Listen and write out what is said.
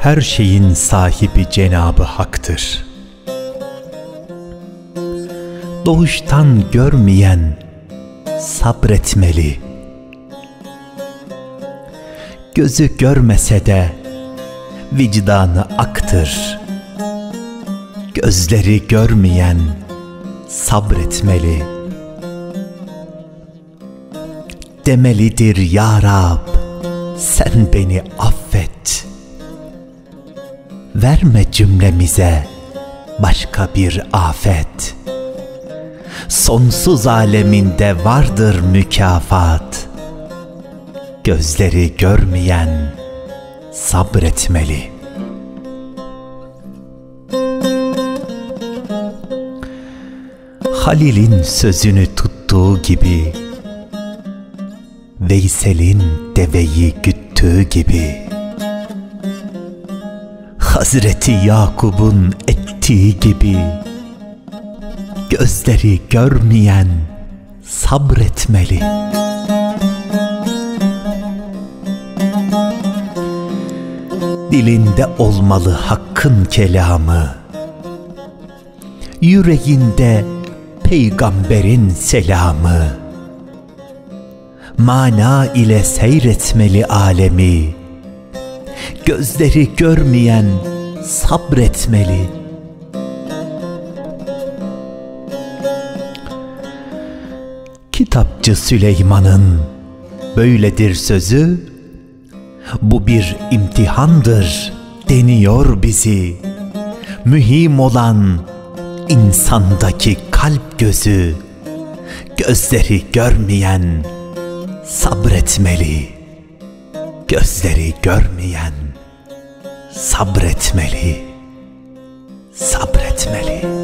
her şeyin sahibi Cenabı Hak'tır. Doğuştan görmeyen sabretmeli. Gözü görmese de vicdanı aktır. Gözleri görmeyen sabretmeli. Demelidir ya Rab, sen beni affet. Verme cümlemize başka bir afet. Sonsuz aleminde vardır mükafat. Gözleri görmeyen sabretmeli. Halil'in sözünü tuttuğu gibi Veysel'in deveyi güttüğü gibi Hazreti Yakub'un ettiği gibi Gözleri görmeyen sabretmeli. Dilinde olmalı hakkın kelamı. Yüreğinde peygamberin selamı. Mana ile seyretmeli alemi Gözleri görmeyen sabretmeli. Kitapçı Süleyman'ın böyledir sözü Bu bir imtihandır deniyor bizi. Mühim olan insandaki kalp gözü Gözleri görmeyen sabretmeli. Gözleri görmeyen sabretmeli. Sabretmeli